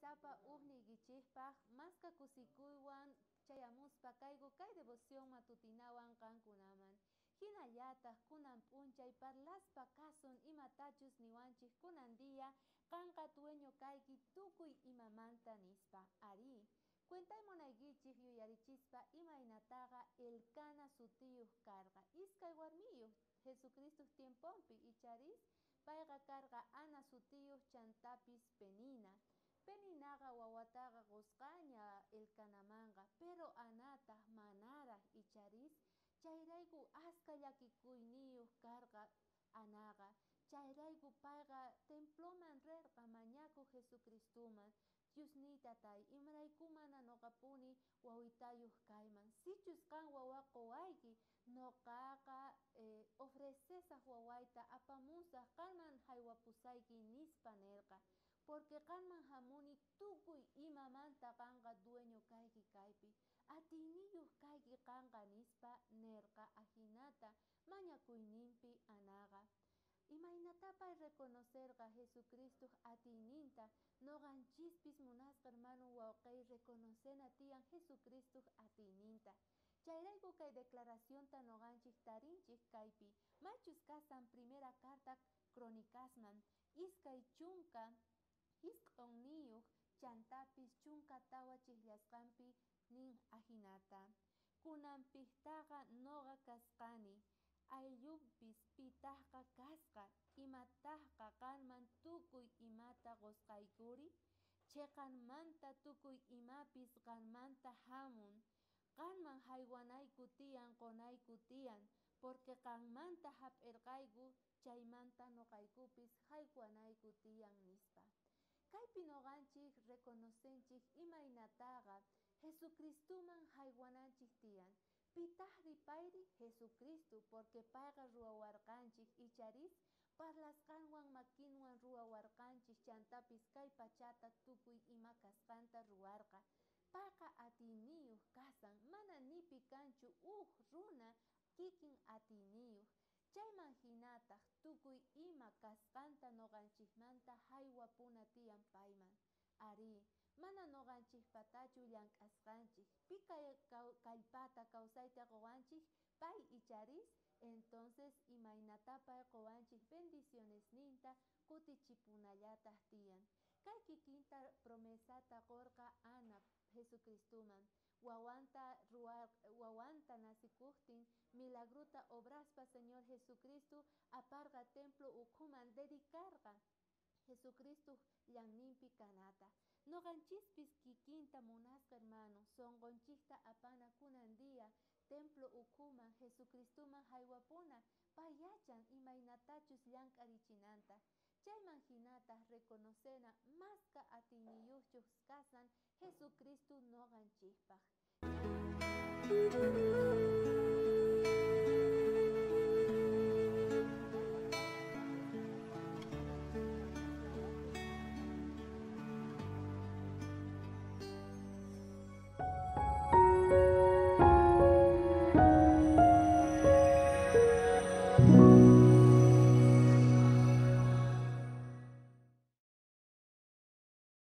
sapa uhnigichikpaq maska kusikuywan chayamuspa kaygu kay devoción matutinawan kankunaman hinallataq kunan p'unchay parlaspa kasun imatachus niwanchik kunan día qanqa dueño kayki tukuy imamanta nispa ari cuentaymunaykichik yuyarichispa imaynataqa Elcana sutiyuq karqa iskay warmiyuq Jesucristo tiempopi icharis payqa karqa Ana sutiyuq chantapis penina peninaqa wawataqa qusqaña Elcanamanqa pero Anata manaraq icharis chayrayku aska llakikuyniyuq karqa Anaqa chayrayku payqa temploman rirqa mañakuq Jesucristuman Diosniyta tay imarayku mana ñuqapuni wawitayuq kayman sichus kan wawa quwayki ñuqaqa eh, ofrecesaq wawayta apamusaq qanman haywapusayki nispa porque qanman hamuni tukuy imamanta qanqa dueño kayki kaypi atiniyuq kayki qanqa nispa nirqa ahinata mañakuyninpi anaqa imaynatapay reconocerqa Jesucristo atiyninta ñuqanchispis munasqa hermano wawqay reconocena tiyan Jesucristo atiyninta chayrayku kay declaracionta ñuqanchik tarinchik kaypi maychus kasan primera carta crónicasman iskay chunka hisk'un niyuq chantapis chunka tawa chikllashqanpi nin ahinata kunanpiqtaqa ñuqa kasqani. Ayllupis pitaqqa kasqa imataqqa qanman tukuy imata qusqaykuri. Chiqanmanta tukuy imapis qanmanta hamun. Qanman haywanayku tiyan qunayku tiyan porque qanmanta hap'irqayku chaymanta ñuqaykupis haywanayku tiyan nispa kaypi ñuqanchik reconocenchik imaynataqa Jesucristuman haywananchik tiyan. Pitaqri payri Jesucristo porque payqa ruwawarqanchik icharis parlasqanwan makinwan ruwawarqanchik chantapis kay pachata tukuy ima kasqanta ruwarqa payqa atiniyuq kasan mana nipi kanchu uq runa kikin atiniyuq chayman hinataq tukuy ima kasqanta ñuqanchikmanta haywapuna tiyan payman. Ari mana ñuqanchikpatachu llank'asqanchik pi kallpata kawsayta quwanchik pay icharis entonces imaynatapay quwanchik bendiciones ninta kutichipunallataq tiyan. Kay kikinta promesata qurqa Ana Jesucristuman wawanta ruwar wawanta nasikuptin milagruta obraspa Señor Jesucristo aparqa templo ukhuman dedicarqa Jesucristo llanninpi kanata ñuqanchispis kikinta munasqa hermano. Sunqunchikta apana kunan día templo ukhuman Jesucristuman haywapuna pay yachan imaynatachus llank'arichinanta chayman hinata reconocena masca atiniyuchus kasan Jesucristo ñuqanchikpaq